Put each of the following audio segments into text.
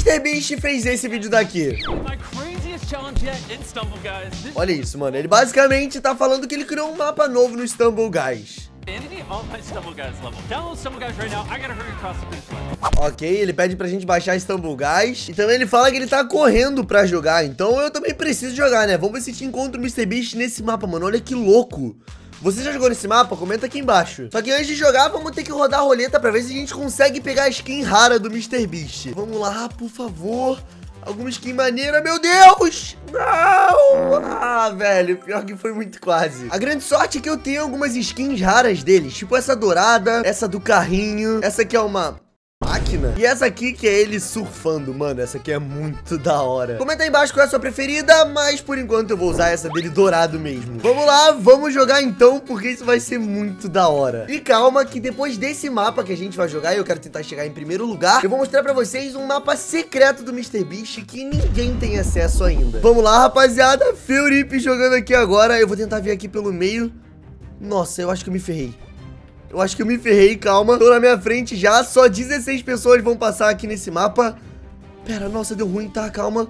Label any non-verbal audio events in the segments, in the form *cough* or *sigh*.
MrBeast fez esse vídeo daqui. Olha isso, mano. Ele basicamente tá falando que ele criou um mapa novo no Stumble Guys. Ok, ele pede pra gente baixar Stumble Guys. E também ele fala que ele tá correndo pra jogar. Então eu também preciso jogar, né? Vamos ver se te encontro o MrBeast nesse mapa, mano. Olha que louco. Você já jogou nesse mapa? Comenta aqui embaixo. Só que antes de jogar, vamos ter que rodar a roleta pra ver se a gente consegue pegar a skin rara do MrBeast. Vamos lá, por favor. Alguma skin maneira, meu Deus! Não! Ah, velho, pior que foi muito quase. A grande sorte é que eu tenho algumas skins raras deles, tipo essa dourada, essa do carrinho, essa aqui é uma máquina. E essa aqui que é ele surfando, mano, essa aqui é muito da hora. Comenta aí embaixo qual é a sua preferida, mas por enquanto eu vou usar essa dele dourado mesmo. Vamos lá, vamos jogar então, porque isso vai ser muito da hora. E calma que depois desse mapa que a gente vai jogar, eu quero tentar chegar em primeiro lugar, eu vou mostrar pra vocês um mapa secreto do MrBeast que ninguém tem acesso ainda. Vamos lá, rapaziada, Feurip jogando aqui agora, eu vou tentar vir aqui pelo meio. Nossa, eu acho que eu me ferrei. Eu acho que eu me ferrei, calma. Tô na minha frente já, só 16 pessoas vão passar aqui nesse mapa. Pera, nossa, deu ruim, tá, calma.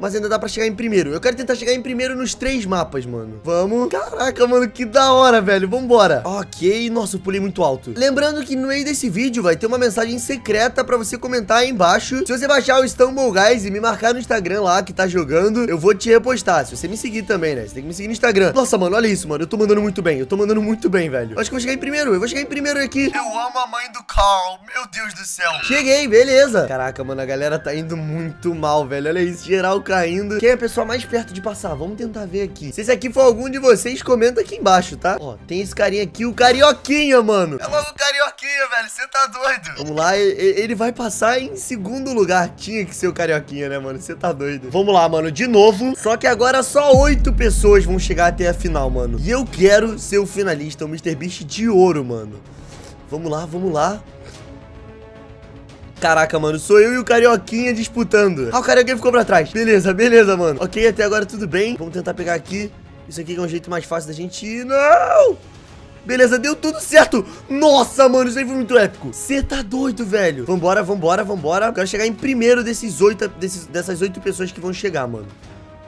Mas ainda dá pra chegar em primeiro. Eu quero tentar chegar em primeiro nos três mapas, mano. Vamos. Caraca, mano, que da hora, velho. Vambora. Ok. Nossa, eu pulei muito alto. Lembrando que no meio desse vídeo vai ter uma mensagem secreta pra você comentar aí embaixo. Se você baixar o Stumble Guys e me marcar no Instagram lá que tá jogando, eu vou te repostar. Se você me seguir também, né? Você tem que me seguir no Instagram. Nossa, mano, olha isso, mano. Eu tô mandando muito bem. Eu tô mandando muito bem, velho. Eu acho que eu vou chegar em primeiro. Eu vou chegar em primeiro aqui. Eu amo a mãe do Carl. Meu Deus do céu. Cheguei, beleza. Caraca, mano, a galera tá indo muito mal, velho. Olha isso, geral caindo. Quem é a pessoa mais perto de passar? Vamos tentar ver aqui. Se esse aqui for algum de vocês, comenta aqui embaixo, tá? Ó, tem esse carinha aqui, o Carioquinha, mano. É logo o Carioquinha, velho. Você tá doido. Vamos lá, ele vai passar em segundo lugar. Tinha que ser o Carioquinha, né, mano? Você tá doido. Vamos lá, mano, de novo. Só que agora só oito pessoas vão chegar até a final, mano. E eu quero ser o finalista, o MrBeast de ouro, mano. Vamos lá, vamos lá. Caraca, mano, sou eu e o Carioquinha disputando. Ah, o Carioquinha ficou pra trás. Beleza, beleza, mano. Ok, até agora tudo bem. Vamos tentar pegar aqui. Isso aqui é um jeito mais fácil da gente ir. Não! Beleza, deu tudo certo. Nossa, mano, isso aí foi muito épico. Você tá doido, velho. Vambora, vambora, vambora. Eu quero chegar em primeiro desses oito, desses, dessas oito pessoas que vão chegar, mano.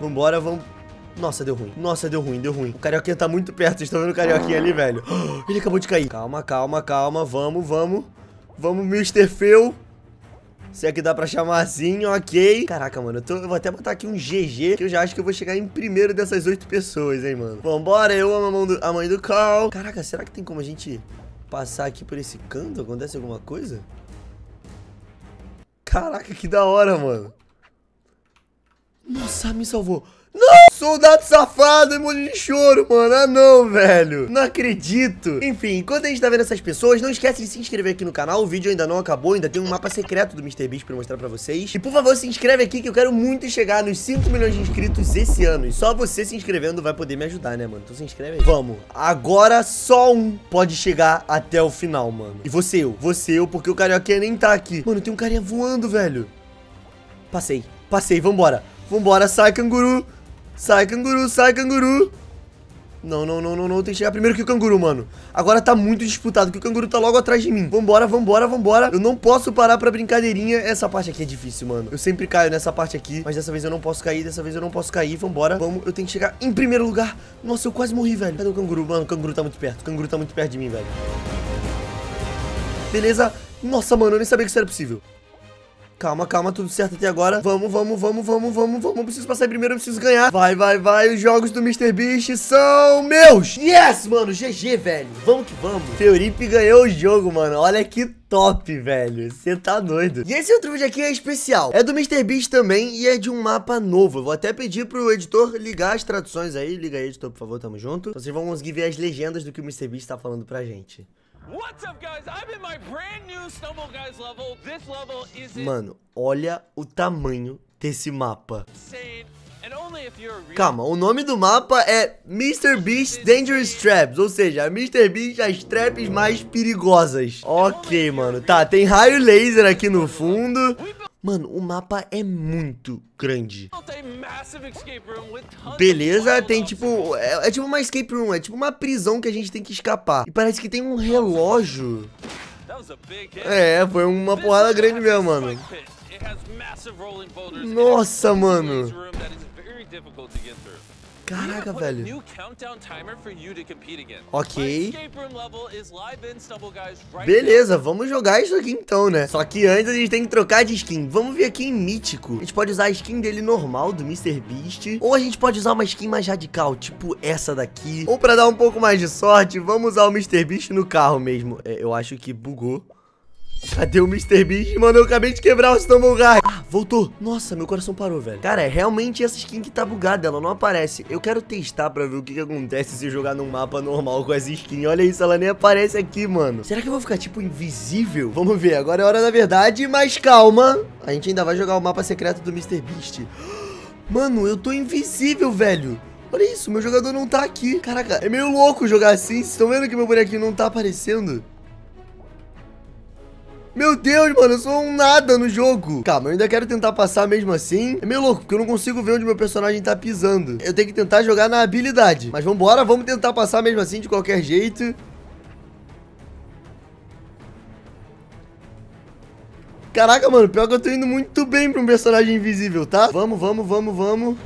Vambora, vamos... Nossa, deu ruim. Nossa, deu ruim, deu ruim. O Carioquinha tá muito perto. Estão vendo o Carioquinha ali, velho? *gasps* Ele acabou de cair. Calma, calma, calma. Vamos, vamos. Vamos, Mr. Feu. Se é que dá pra chamar assim, ok. Caraca, mano, eu, tô, eu, vou até botar aqui um GG, que eu já acho que eu vou chegar em primeiro dessas oito pessoas, hein, mano. Vambora, eu amo a, do, a mãe do Carl. Caraca, será que tem como a gente passar aqui por esse canto? Acontece alguma coisa? Caraca, que da hora, mano. Nossa, me salvou. Não! Soldado safado, emoji de choro, mano. Ah, não, velho. Não acredito. Enfim, enquanto a gente tá vendo essas pessoas, não esquece de se inscrever aqui no canal. O vídeo ainda não acabou, ainda tem um mapa secreto do MrBeast pra mostrar pra vocês. E por favor, se inscreve aqui que eu quero muito chegar nos 5 milhões de inscritos esse ano. E só você se inscrevendo vai poder me ajudar, né, mano? Então se inscreve aí. Vamos. Agora só um pode chegar até o final, mano. E você eu. Você eu, porque o carioca nem tá aqui. Mano, tem um carinha voando, velho. Passei. Passei, vambora. Vambora, sai, canguru. Sai, canguru, sai, canguru. Não, não, não, não, não. Tem que chegar primeiro que o canguru, mano. Agora tá muito disputado, que o canguru tá logo atrás de mim. Vambora, vambora, vambora. Eu não posso parar pra brincadeirinha. Essa parte aqui é difícil, mano. Eu sempre caio nessa parte aqui. Mas dessa vez eu não posso cair, dessa vez eu não posso cair. Vambora. Vamos, eu tenho que chegar em primeiro lugar. Nossa, eu quase morri, velho. Cadê o canguru? Mano, o canguru tá muito perto. O canguru tá muito perto de mim, velho. Beleza. Nossa, mano, eu nem sabia que isso era possível. Calma, calma, tudo certo até agora. Vamos, vamos, vamos, vamos, vamos, vamos. Preciso passar primeiro, preciso ganhar. Vai, vai, vai. Os jogos do MrBeast são meus. Yes, mano. GG, velho. Vamos que vamos. Teoripe ganhou o jogo, mano. Olha que top, velho. Você tá doido. E esse outro vídeo aqui é especial. É do MrBeast também e é de um mapa novo. Eu vou até pedir pro editor ligar as traduções aí. Liga aí, editor, por favor. Tamo junto. Então, vocês vão conseguir ver as legendas do que o MrBeast tá falando pra gente. Mano, olha o tamanho desse mapa. Calma, o nome do mapa é Mr. Beast Dangerous Traps, ou seja, Mr. Beast as traps mais perigosas. Ok, mano, tá, tem raio laser aqui no fundo. Mano, o mapa é muito grande. Beleza, tem tipo... É, é, tipo uma escape room, é tipo uma prisão que a gente tem que escapar. E parece que tem um relógio. É, foi uma porrada grande mesmo, mano. Nossa, mano. Caraca, velho. Ok. Beleza, vamos jogar isso aqui então, né? Só que antes a gente tem que trocar de skin. Vamos ver aqui em Mítico. A gente pode usar a skin dele normal, do Mr. Beast. Ou a gente pode usar uma skin mais radical, tipo essa daqui. Ou pra dar um pouco mais de sorte, vamos usar o Mr. Beast no carro mesmo. É, eu acho que bugou. Cadê o Mr. Beast? Mano, eu acabei de quebrar o Stumble Guy. Ah, voltou. Nossa, meu coração parou, velho. Cara, é realmente essa skin que tá bugada, ela não aparece. Eu quero testar pra ver o que, que acontece se eu jogar num mapa normal com essa skin. Olha isso, ela nem aparece aqui, mano. Será que eu vou ficar, tipo, invisível? Vamos ver, agora é hora da verdade, mas calma. A gente ainda vai jogar o mapa secreto do Mr. Beast. *gasps* Mano, eu tô invisível, velho. Olha isso, meu jogador não tá aqui. Caraca, é meio louco jogar assim. Vocês estão vendo que meu bonequinho não tá aparecendo? Meu Deus, mano, eu sou um nada no jogo. Calma, eu ainda quero tentar passar mesmo assim. É meio louco, porque eu não consigo ver onde meu personagem tá pisando. Eu tenho que tentar jogar na habilidade. Mas vambora, vamos tentar passar mesmo assim, de qualquer jeito. Caraca, mano, pior que eu tô indo muito bem pra um personagem invisível, tá? Vamos, vamos, vamos, vamos.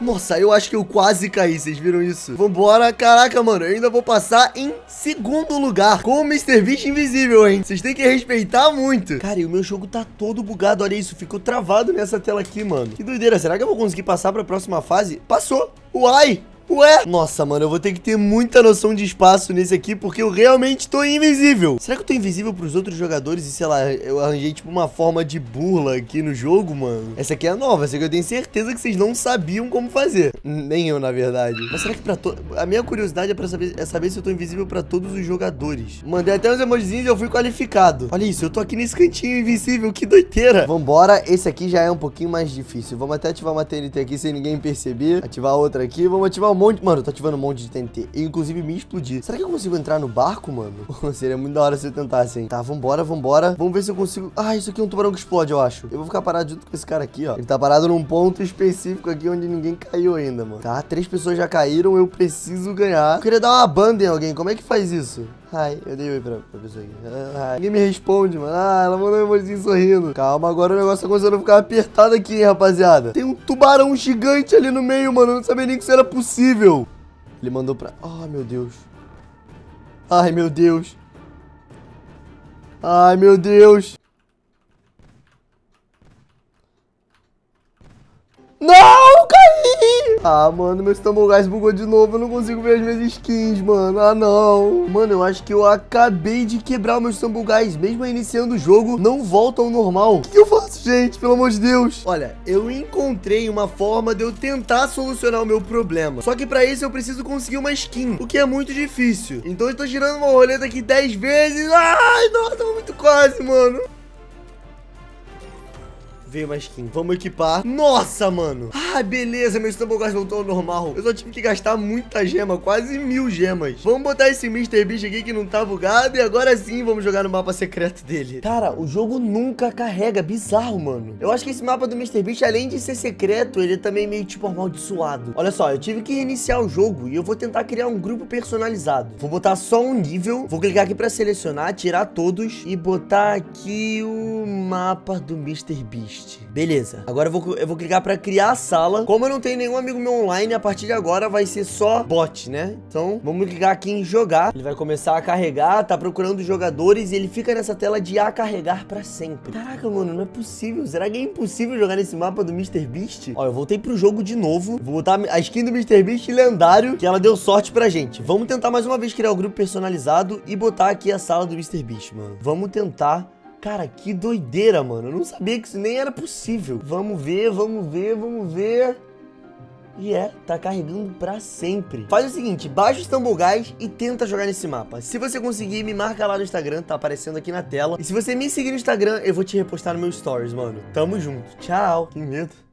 Nossa, eu acho que eu quase caí, vocês viram isso? Vambora, caraca, mano, eu ainda vou passar em segundo lugar com o Mr. Beast invisível, hein? Vocês têm que respeitar muito. Cara, e o meu jogo tá todo bugado, olha isso, ficou travado nessa tela aqui, mano. Que doideira, será que eu vou conseguir passar pra próxima fase? Passou! Uai! Ué? Nossa, mano, eu vou ter que ter muita noção de espaço nesse aqui, porque eu realmente tô invisível. Será que eu tô invisível pros outros jogadores e, sei lá, eu arranjei, tipo, uma forma de burla aqui no jogo, mano? Essa aqui é nova, essa aqui eu tenho certeza que vocês não sabiam como fazer. Nem eu, na verdade. Mas será que pra todos... A minha curiosidade é, pra saber, é saber se eu tô invisível pra todos os jogadores. Mandei até uns emojizinhos e eu fui qualificado. Olha isso, eu tô aqui nesse cantinho invisível, que doideira. Vambora, esse aqui já é um pouquinho mais difícil. Vamos até ativar uma TNT aqui sem ninguém perceber. Ativar outra aqui. Vamos ativar um monte... Mano, tô ativando um monte de TNT. E, inclusive, me explodir. Será que eu consigo entrar no barco, mano? *laughs* Seria muito da hora se eu tentasse, hein? Tá, vambora, vambora. Vamos ver se eu consigo... Ah, isso aqui é um tubarão que explode, eu acho. Eu vou ficar parado junto com esse cara aqui, ó. Ele tá parado num ponto específico aqui onde ninguém caiu ainda, mano. Tá, três pessoas já caíram. Eu preciso ganhar. Eu queria dar uma banda em alguém. Como é que faz isso? Ai, eu dei oi pra, pra pessoa aqui. Ai, ninguém me responde, mano. Ah, ela mandou um emojizinho sorrindo. Calma, agora o negócio tá começando a ficar apertado aqui, hein, rapaziada. Tem um tubarão gigante ali no meio, mano. Eu não sabia nem que isso era possível. Ele mandou pra... Oh, meu Deus. Ai, meu Deus. Ai, meu Deus. Não! Ah, mano, meu Stumble bugou de novo. Eu não consigo ver as minhas skins, mano. Ah, não. Mano, eu acho que eu acabei de quebrar o meu Stumble Mesmo iniciando o jogo, não volta ao normal. O que eu faço, gente? Pelo amor de Deus. Olha, eu encontrei uma forma de eu tentar solucionar o meu problema. Só que pra isso eu preciso conseguir uma skin, o que é muito difícil. Então eu tô girando uma roleta aqui 10 vezes. Ai, nossa, muito quase, mano. Veio uma skin. Vamos equipar. Nossa, mano. Ah, beleza. Meu Stumbleguard voltou ao normal. Eu só tive que gastar muita gema. Quase mil gemas. Vamos botar esse Mr. Beast aqui que não tá bugado. E agora sim vamos jogar no mapa secreto dele. Cara, o jogo nunca carrega. Bizarro, mano. Eu acho que esse mapa do Mr. Beast, além de ser secreto, ele é também meio tipo amaldiçoado. Olha só, eu tive que reiniciar o jogo. E eu vou tentar criar um grupo personalizado. Vou botar só um nível. Vou clicar aqui pra selecionar, tirar todos. E botar aqui o mapa do Mr. Beast. Beleza. Agora eu vou, eu vou clicar pra criar a sala. Como eu não tenho nenhum amigo meu online, a partir de agora vai ser só bot, né? Então, vamos clicar aqui em jogar. Ele vai começar a carregar, tá procurando jogadores e ele fica nessa tela de a carregar pra sempre. Caraca, mano, não é possível. Será que é impossível jogar nesse mapa do Mr. Beast? Ó, eu voltei pro jogo de novo. Vou botar a skin do Mr. Beast lendário, que ela deu sorte pra gente. Vamos tentar mais uma vez criar o grupo personalizado e botar aqui a sala do Mr. Beast, mano. Vamos tentar Cara, que doideira, mano. Eu não sabia que isso nem era possível. Vamos ver, vamos ver, vamos ver. E é, tá carregando pra sempre. Faz o seguinte, baixa o Stumble Guys e tenta jogar nesse mapa. Se você conseguir, me marca lá no Instagram, tá aparecendo aqui na tela. E se você me seguir no Instagram, eu vou te repostar no meu stories, mano. Tamo junto. Tchau. Que medo.